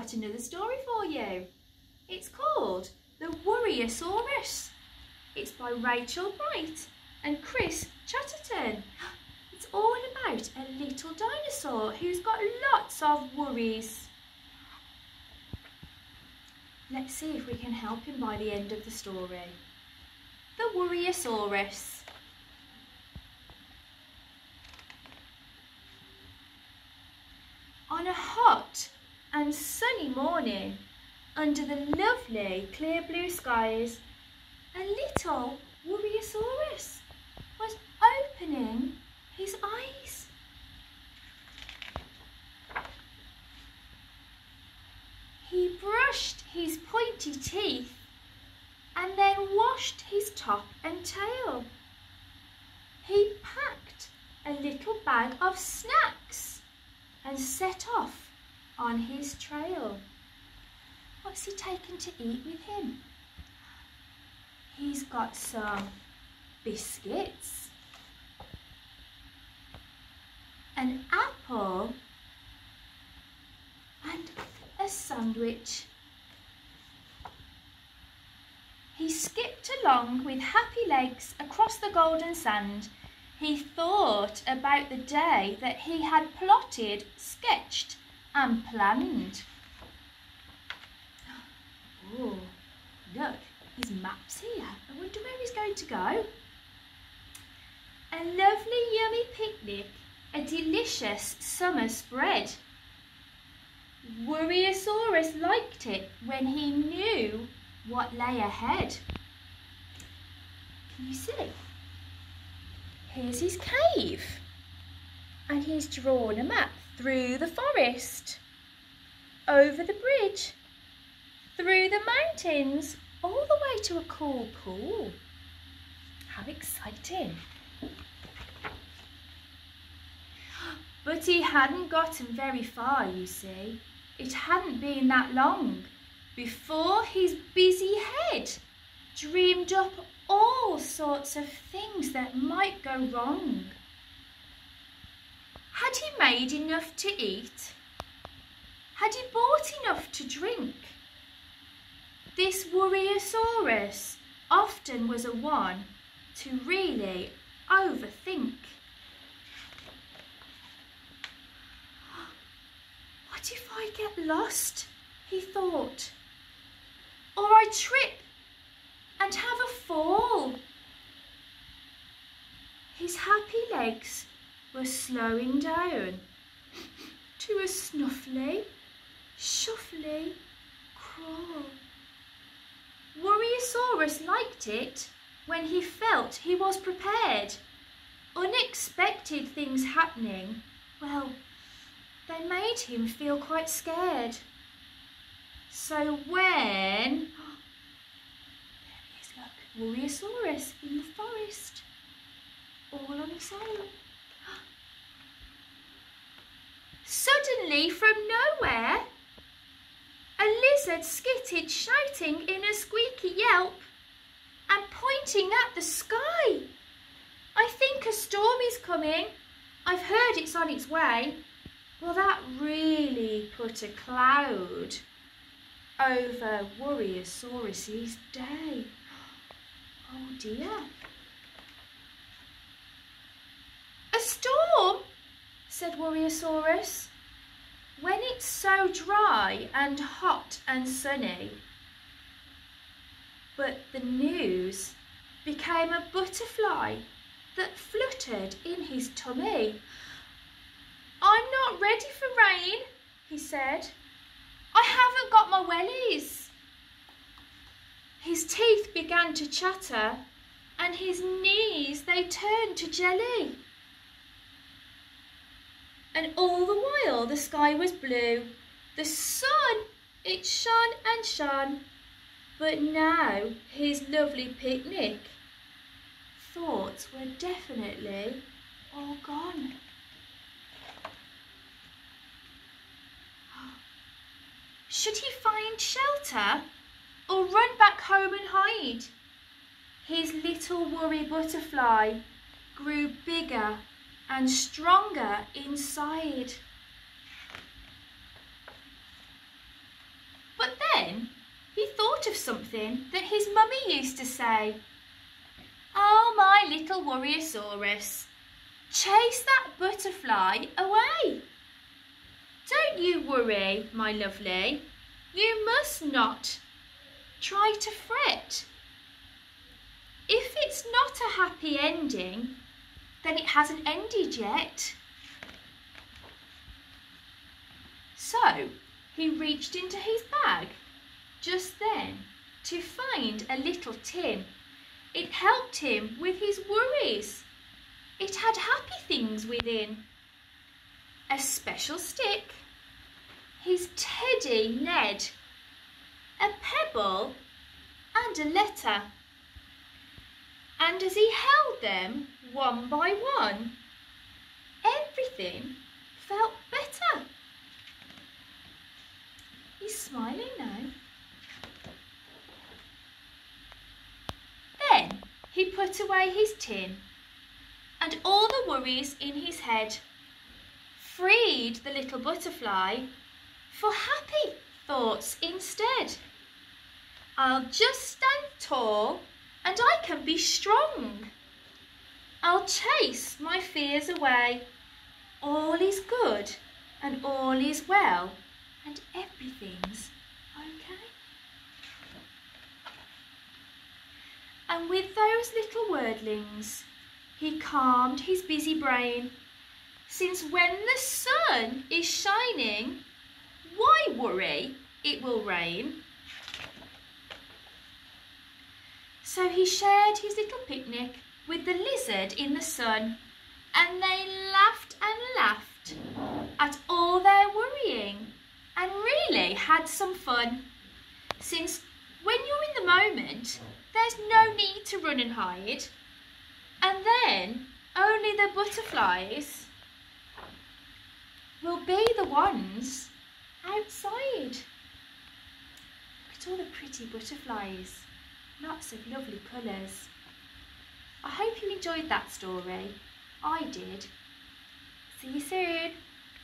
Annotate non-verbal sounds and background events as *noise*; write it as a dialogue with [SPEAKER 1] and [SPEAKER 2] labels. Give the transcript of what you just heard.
[SPEAKER 1] got another story for you. It's called The Worrysaurus. It's by Rachel Bright and Chris Chatterton. It's all about a little dinosaur who's got lots of worries. Let's see if we can help him by the end of the story. The Worrysaurus. On a hot and sunny morning, under the lovely clear blue skies, a little Worrysaurus was opening his eyes. He brushed his pointy teeth and then washed his top and tail. He packed a little bag of snacks and set off on his trail. What's he taken to eat with him? He's got some biscuits, an apple and a sandwich. He skipped along with happy legs across the golden sand. He thought about the day that he had plotted, sketched and planned. Oh, look, his map's here. I wonder where he's going to go. A lovely yummy picnic, a delicious summer spread. Worrysaurus liked it when he knew what lay ahead. Can you see? Here's his cave. And he's drawn a map through the forest, over the bridge, through the mountains, all the way to a cool pool. How exciting. *gasps* But he hadn't gotten very far, you see. It hadn't been that long before his busy head dreamed up all sorts of things that might go wrong. Had he made enough to eat? Had he bought enough to drink? This Worrysaurus often was a one to really overthink. *gasps* What if I get lost? He thought. Or I trip and have a fall. His happy legs were slowing down to a snuffly, shuffly crawl. Worrysaurus liked it when he felt he was prepared. Unexpected things happening, well, they made him feel quite scared. So when... *gasps* There he is, look. Worrysaurus in the forest. All on his own. Suddenly, from nowhere, a lizard skittered shouting in a squeaky yelp and pointing at the sky. I think a storm is coming. I've heard it's on its way. Well, that really put a cloud over Worrysaurus's day. Oh dear. A storm, said Worrysaurus. When it's so dry and hot and sunny. But the news became a butterfly that fluttered in his tummy. I'm not ready for rain, he said. I haven't got my wellies. His teeth began to chatter and his knees, they turned to jelly. And all the while the sky was blue. The sun, it shone and shone. But now his lovely picnic, thoughts were definitely all gone. Should he find shelter or run back home and hide? His little worry butterfly grew bigger and stronger inside. But then he thought of something that his mummy used to say. Oh, my little Worrysaurus, chase that butterfly away. Don't you worry, my lovely. You must not try to fret. If it's not a happy ending, then it hasn't ended yet. So he reached into his bag just then to find a little tin. It helped him with his worries. It had happy things within. A special stick, his teddy Ned, a pebble and a letter. And as he held them one by one, everything felt better. He's smiling now. Then he put away his tin and all the worries in his head, freed the little butterfly for happy thoughts instead. I'll just stand tall and I can be strong. I'll chase my fears away. All is good and all is well and everything's okay. And with those little wordlings, he calmed his busy brain. Since when the sun is shining, why worry it will rain? So he shared his little picnic with the lizard in the sun, and they laughed and laughed at all their worrying and really had some fun. Since when you're in the moment, there's no need to run and hide. And then only the butterflies will be the ones outside. Look at all the pretty butterflies. Lots of lovely colours. I hope you enjoyed that story. I did. See you soon.